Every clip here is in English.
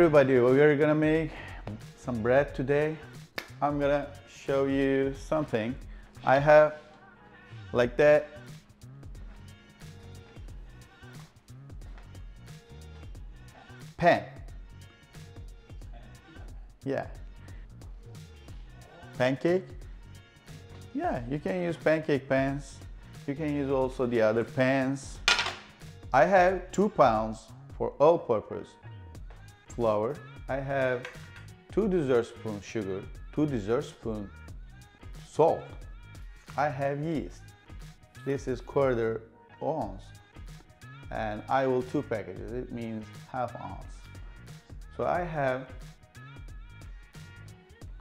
Everybody, we're gonna make some bread today. I'm gonna show you something. I have like that pan. Yeah. Pancake. Yeah, you can use pancake pans. You can use also the other pans. I have two pounds for all-purpose flour. I have two dessert spoon sugar, two dessert spoon salt. I have yeast. This is quarter ounce and I will two packages. It means half ounce. So I have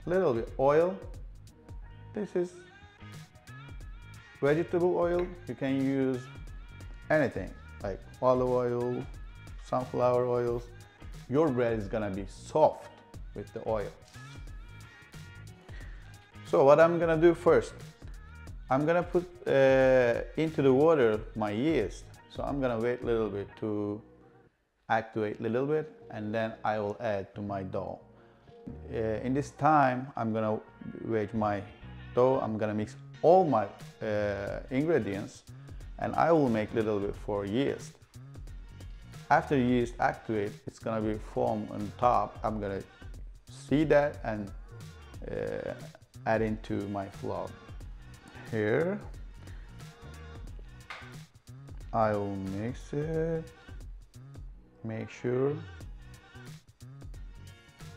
little bit oil. This is vegetable oil. You can use anything like olive oil, sunflower oils. Your bread is gonna be soft with the oil. So what I'm gonna do first, I'm gonna put uh, into the water my yeast. So I'm gonna wait a little bit to activate a little bit and then I will add to my dough. Uh, in this time, I'm gonna wait my dough. I'm gonna mix all my uh, ingredients and I will make a little bit for yeast. After yeast activate, it's gonna be foam on top. I'm gonna see that and uh, add into my flour. Here, I will mix it, make sure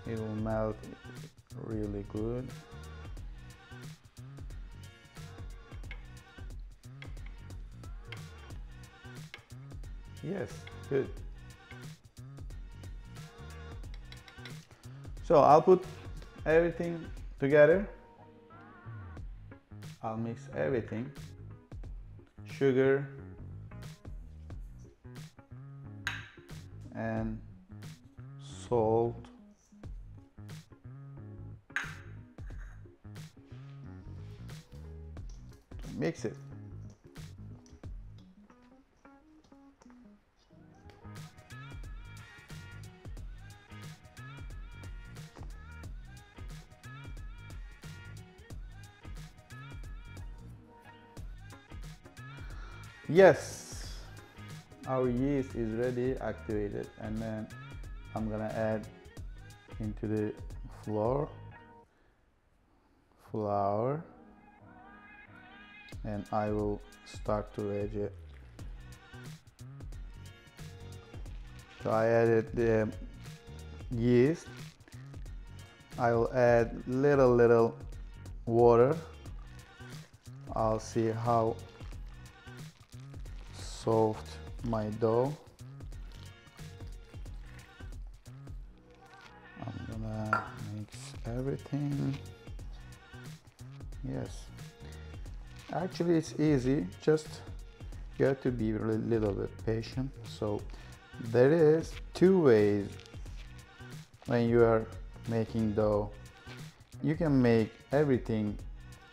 it will melt really good. Yes, good. So I'll put everything together. I'll mix everything. Sugar and salt. Mix it. Yes, our yeast is ready, activated, and then I'm gonna add into the flour, flour, and I will start to edge it. So I added the yeast. I will add little little water. I'll see how soft my dough. I'm gonna mix everything. Yes. Actually, it's easy. Just you have to be a little bit patient. So there is two ways when you are making dough. You can make everything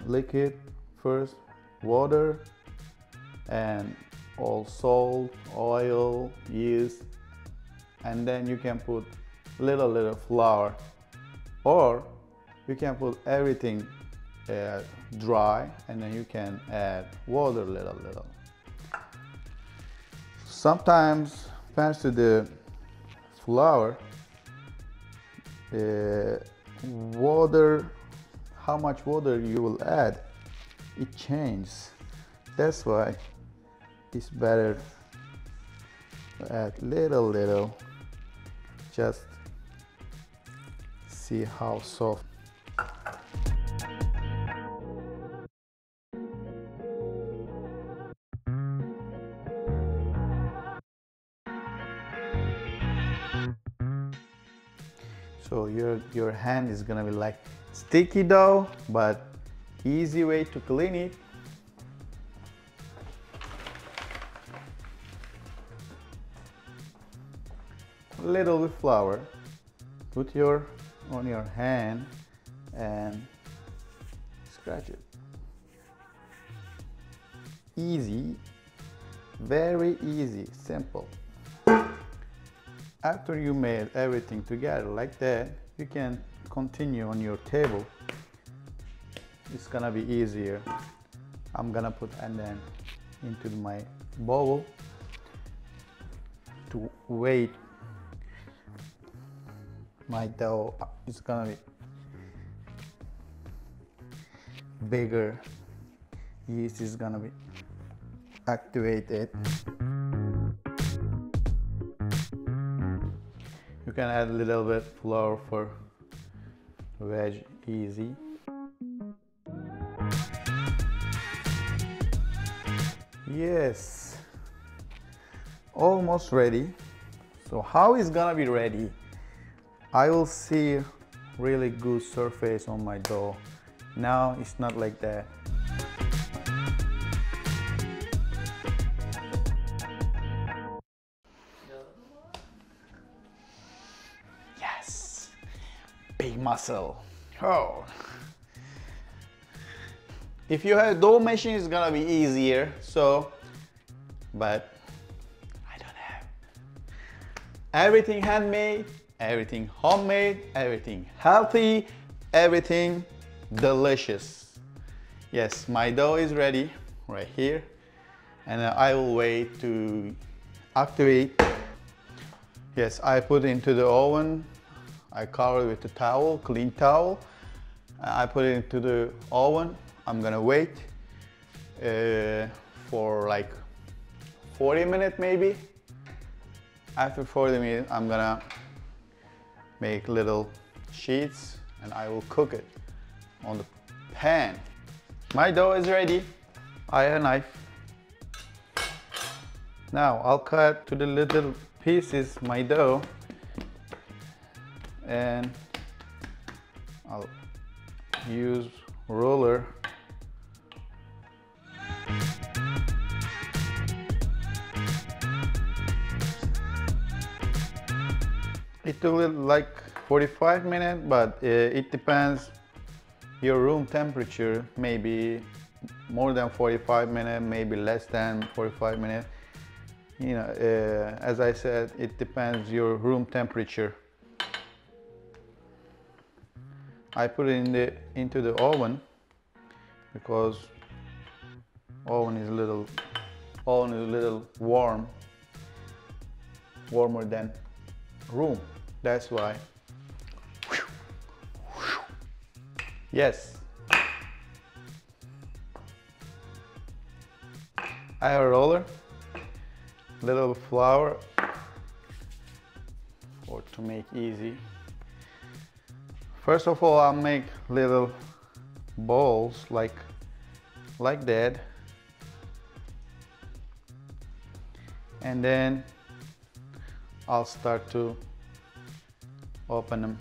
liquid first, water, and all salt, oil, yeast, and then you can put little little flour or you can put everything uh, dry and then you can add water little little. Sometimes thanks to the flour, uh, water, how much water you will add, it changes. That's why it's better add little little. Just see how soft. So your your hand is gonna be like sticky dough but easy way to clean it little bit flour. Put your on your hand and scratch it. Easy. Very easy. Simple. After you made everything together like that you can continue on your table. It's gonna be easier. I'm gonna put and then into my bowl to wait my dough is gonna be bigger. Yeast is gonna be activated. You can add a little bit flour for veg easy. Yes. Almost ready. So how is gonna be ready I will see really good surface on my dough now it's not like that. Yes. Big muscle. Oh. If you have dough machine it's gonna be easier so but I don't have. Everything handmade everything homemade everything healthy everything delicious. Yes my dough is ready right here. And I will wait to activate. Yes I put into the oven. I cover it with a towel clean towel. I put it into the oven. I'm gonna wait uh, for like 40 minutes maybe. After 40 minutes, I'm gonna make little sheets and I will cook it on the pan. My dough is ready. I have a knife. Now I'll cut to the little pieces my dough and I'll use roller It took like 45 minutes, but uh, it depends your room temperature, maybe more than 45 minutes, maybe less than 45 minutes. You know, uh, as I said, it depends your room temperature. I put it in the into the oven because oven is a little oven is a little warm warmer than room that's why. Yes. I have a roller little flour or to make easy. First of all I'll make little balls like like that. And then I'll start to open them.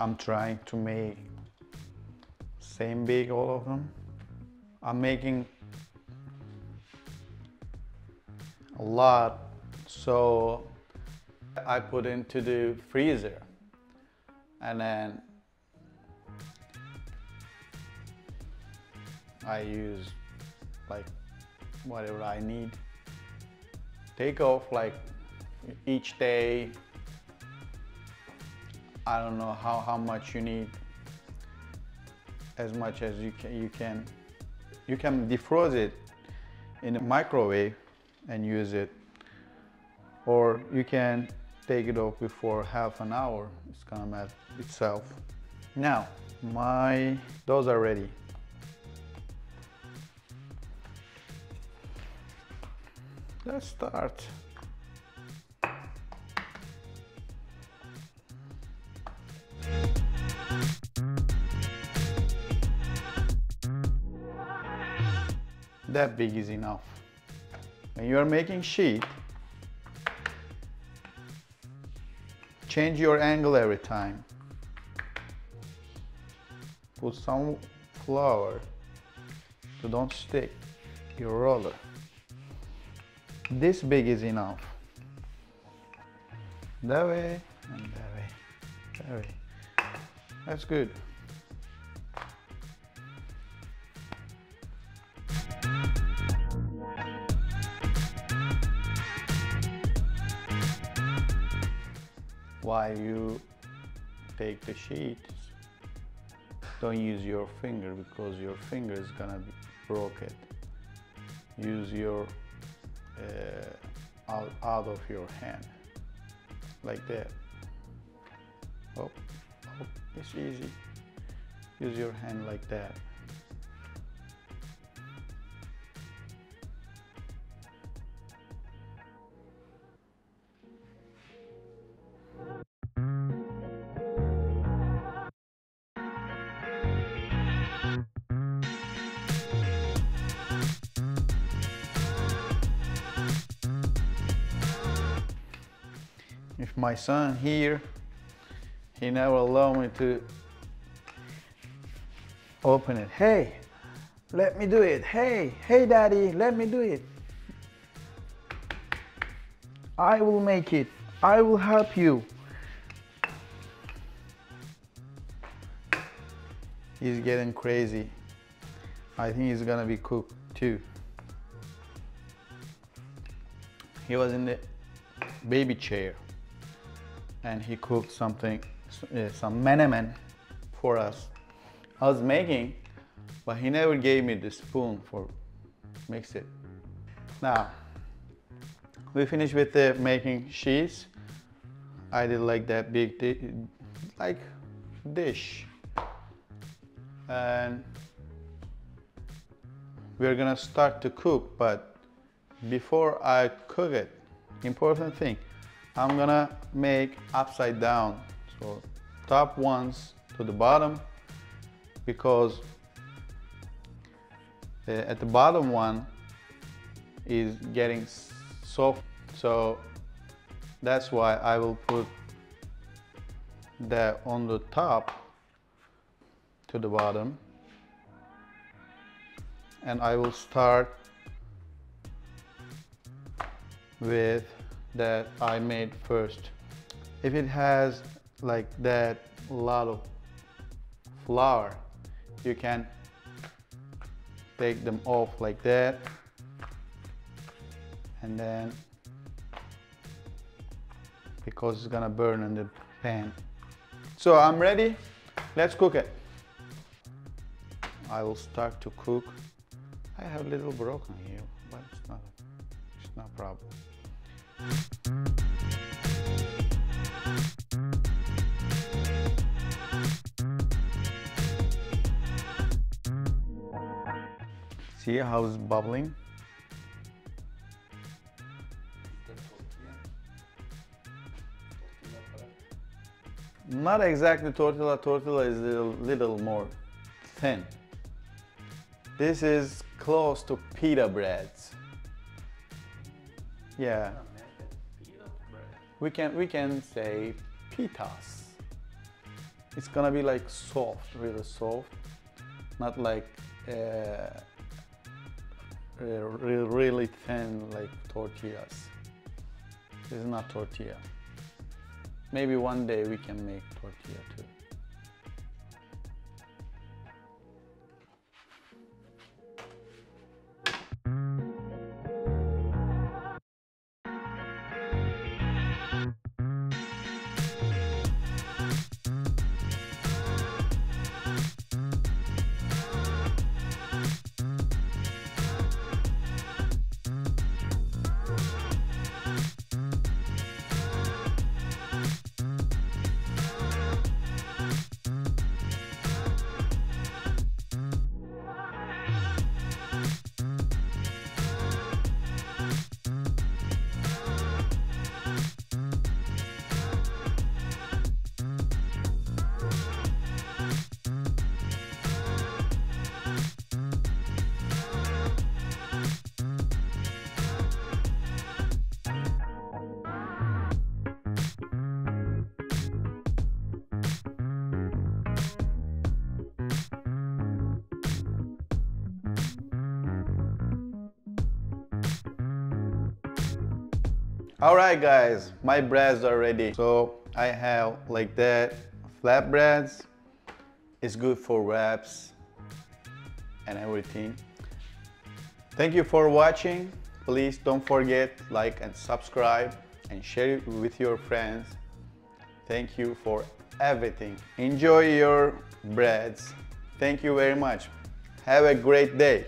I'm trying to make same big all of them. I'm making a lot so I put into the freezer. And then I use like whatever I need. Take off like each day. I don't know how, how much you need. As much as you can you can you can defrost it in a microwave and use it. Or you can take it off before half an hour. It's gonna melt itself. Now my those are ready let's start. That big is enough. When you are making sheet change your angle every time. Put some flour so don't stick your roller this big is enough that way and that way that way That's good. While you take the sheet, don't use your finger because your finger is gonna be broken. Use your uh, out, out of your hand like that. Oh, oh, it's easy. Use your hand like that. My son here, he never allowed me to open it. Hey, let me do it. Hey, hey daddy, let me do it. I will make it. I will help you. He's getting crazy. I think he's gonna be cooked too. He was in the baby chair and he cooked something, uh, some menemen for us. I was making, but he never gave me the spoon for mix it. Now, we finished with the making cheese. I did like that big, di like dish. And we're gonna start to cook, but before I cook it, important thing, I'm gonna make upside down. So top ones to the bottom because uh, at the bottom one is getting soft. So that's why I will put that on the top to the bottom and I will start with that I made first. If it has like that lot of flour, you can take them off like that and then because it's gonna burn in the pan. So I'm ready, let's cook it. I will start to cook. I have a little broken here, but it's not, it's not problem. See how it's bubbling? Not exactly tortilla, tortilla is a little, more thin. This is close to pita breads. Yeah. We can we can say pitas. It's gonna be like soft, really soft, not like uh, really, really thin like tortillas. This is not tortilla. Maybe one day we can make tortilla too. All right, guys, my breads are ready. So I have like that flatbreads. it's good for wraps and everything. Thank you for watching. Please don't forget like and subscribe and share it with your friends. Thank you for everything. Enjoy your breads. Thank you very much. Have a great day.